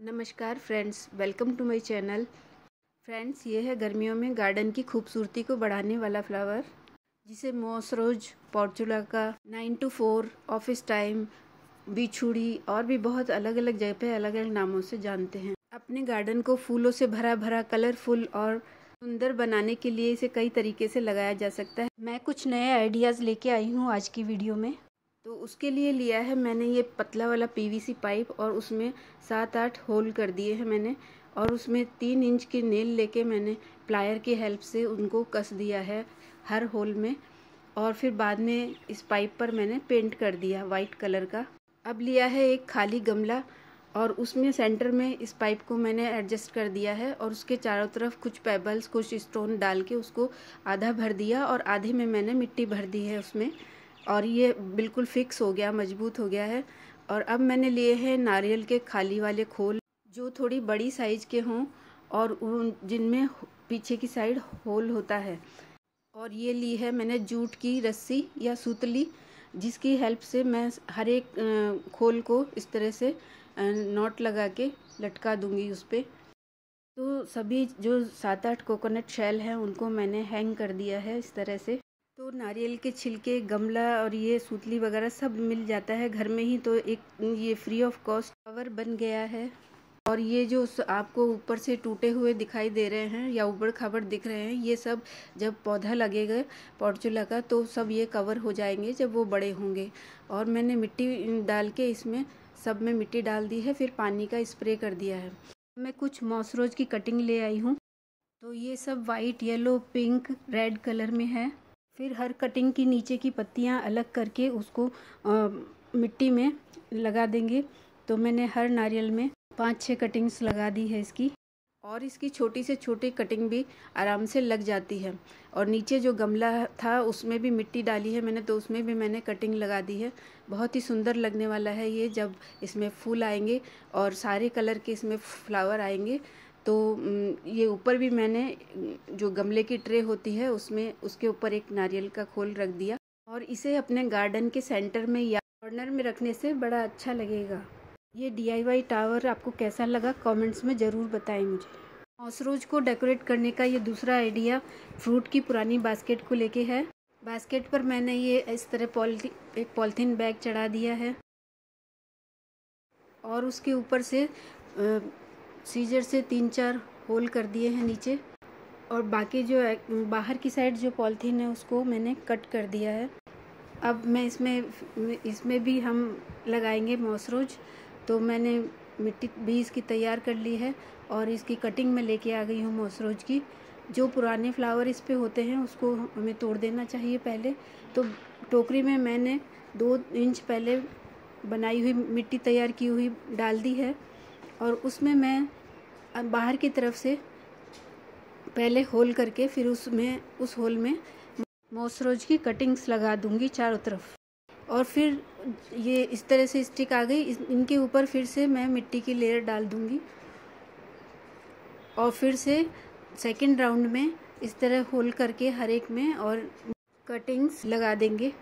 नमस्कार friends welcome to my channel friends, ये है गर्मियों में गार्डन की खूबसूरती को बढ़ाने वाला फ्लावर जिसे मोसरोज पोर्चुला का nine to four office time बिछुड़ी और भी बहुत अलग अलग जगह पे अलग अलग नामों से जानते हैं। अपने गार्डन को फूलों से भरा भरा कलरफुल और सुंदर बनाने के लिए इसे कई तरीके से लगाया जा सकता है। मैं कुछ नए आइडियाज़ लेके आई हूँ आज की वीडियो में। तो उसके लिए लिया है मैंने ये पतला वाला पीवीसी पाइप और उसमें सात आठ होल कर दिए हैं मैंने और उसमें तीन इंच की नेल लेके मैंने प्लायर की हेल्प से उनको कस दिया है हर होल में और फिर बाद में इस पाइप पर मैंने पेंट कर दिया वाइट कलर का। अब लिया है एक खाली गमला और उसमें सेंटर में इस पाइप को मैंने एडजस्ट कर दिया है और उसके चारों तरफ़ कुछ पेबल्स, कुछ स्टोन डाल के उसको आधा भर दिया और आधे में मैंने मिट्टी भर दी है उसमें। और ये बिल्कुल फिक्स हो गया, मज़बूत हो गया है। और अब मैंने लिए हैं नारियल के खाली वाले खोल, जो थोड़ी बड़ी साइज़ के हों और उन, जिनमें पीछे की साइड होल होता है। और ये ली है मैंने जूट की रस्सी या सूतली, जिसकी हेल्प से मैं हर एक खोल को इस तरह से नॉट लगा के लटका दूँगी उस पर तो सभी जो सात आठ कोकोनट शेल हैं, उनको मैंने हैंग कर दिया है इस तरह से। तो नारियल के छिलके, गमला और ये सूतली वगैरह सब मिल जाता है घर में ही तो एक ये फ्री ऑफ़ कॉस्ट कवर बन गया है। और ये जो आपको ऊपर से टूटे हुए दिखाई दे रहे हैं या ऊबड़ खाबड़ दिख रहे हैं, ये सब जब पौधा लगेगा, पॉर्चुला का तो सब ये कवर हो जाएँगे जब वो बड़े होंगे। और मैंने मिट्टी डाल के इसमें सब में मिट्टी डाल दी है, फिर पानी का स्प्रे कर दिया है। मैं कुछ मॉसरोज की कटिंग ले आई हूँ तो ये सब white yellow pink red colour में है। फिर हर कटिंग की नीचे की पत्तियाँ अलग करके उसको आ, मिट्टी में लगा देंगे। तो मैंने हर नारियल में पाँच छः कटिंग्स लगा दी है इसकी। और इसकी छोटी से छोटी कटिंग भी आराम से लग जाती है। और नीचे जो गमला था उसमें भी मिट्टी डाली है मैंने तो उसमें भी मैंने कटिंग लगा दी है। बहुत ही सुंदर लगने वाला है ये जब इसमें फूल आएँगे और सारे कलर के इसमें फ्लावर आएँगे। तो ये ऊपर भी मैंने जो गमले की ट्रे होती है, उसमें, उसके ऊपर एक नारियल का खोल रख दिया। और इसे अपने गार्डन के सेंटर में या कॉर्नर में रखने से बड़ा अच्छा लगेगा। ये डी टावर आपको कैसा लगा, कमेंट्स में ज़रूर बताएँ मुझे। हौसरोज को डेकोरेट करने का ये दूसरा आइडिया फ्रूट की पुरानी बास्केट को लेके है। बास्केट पर मैंने ये इस तरह पॉलिथी, एक पॉलिथीन बैग चढ़ा दिया है। और उसके ऊपर से सीजर से तीन चार होल कर दिए हैं नीचे। और बाकी जो, बाहर की साइड जो पॉलिथीन है, उसको मैंने कट कर दिया है। अब मैं इसमें इसमें भी हम लगाएँगे मॉसरोज। तो मैंने मिट्टी भी इसकी तैयार कर ली है और इसकी कटिंग में लेके आ गई हूँ मॉसरोज की। जो पुराने फ्लावर इस पे होते हैं, उसको हमें तोड़ देना चाहिए पहले। तो टोकरी में मैंने दो इंच पहले बनाई हुई मिट्टी तैयार की हुई, डाल दी है। और उसमें मैं बाहर की तरफ़ से पहले होल करके फिर उसमें, उस होल में मोसरोज की कटिंग्स लगा दूँगी चारों तरफ़। और फिर ये इस तरह से स्टिक आ गई। इनके ऊपर फिर से मैं मिट्टी की लेयर डाल दूँगी। और फिर से सेकंड राउंड में इस तरह होल करके हर एक में और कटिंग्स लगा देंगे।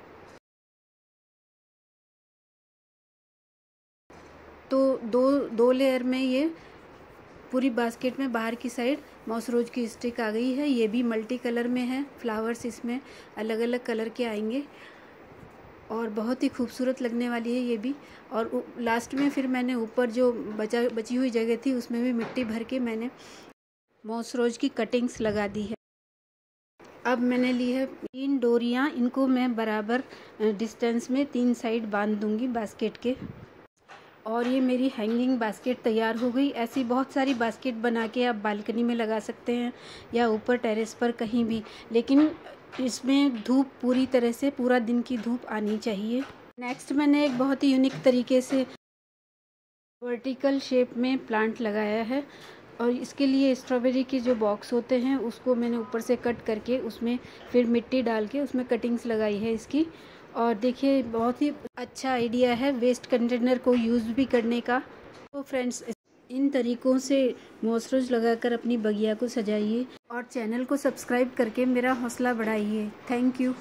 तो दो दो लेयर में ये पूरी बास्केट में बाहर की साइड मौसरोज की स्टिक आ गई है। ये भी मल्टी कलर में है। फ्लावर्स इसमें अलग अलग कलर के आएँगे और बहुत ही खूबसूरत लगने वाली है ये भी। और लास्ट में फिर मैंने ऊपर जो बचा, बची हुई जगह थी उसमें भी मिट्टी भर के मैंने मौसरोज की कटिंग्स लगा दी है। अब मैंने ली है तीन डोरियाँ। इनको मैं बराबर डिस्टेंस में तीन साइड बाँध दूँगी बास्केट के। और ये मेरी हैंगिंग बास्केट तैयार हो गई। ऐसी बहुत सारी बास्केट बना के आप बालकनी में लगा सकते हैं या ऊपर टेरेस पर कहीं भी। लेकिन इसमें धूप पूरी तरह से, पूरा दिन की धूप आनी चाहिए। नेक्स्ट मैंने एक बहुत ही यूनिक तरीके से वर्टिकल शेप में प्लांट लगाया है और इसके लिए स्ट्रॉबेरी के जो बॉक्स होते हैं, उसको मैंने ऊपर से कट करके उसमें फिर मिट्टी डाल के उसमें कटिंग्स लगाई है इसकी। और देखिए, बहुत ही अच्छा आइडिया है वेस्ट कंटेनर को यूज़ भी करने का। तो फ्रेंड्स इन तरीकों से मॉइस्चराइज लगाकर अपनी बगिया को सजाइए और चैनल को सब्सक्राइब करके मेरा हौसला बढ़ाइए। Thank you